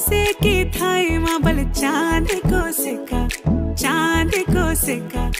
से की थाई माँ बल चाँद को सिका चाँद को सिका।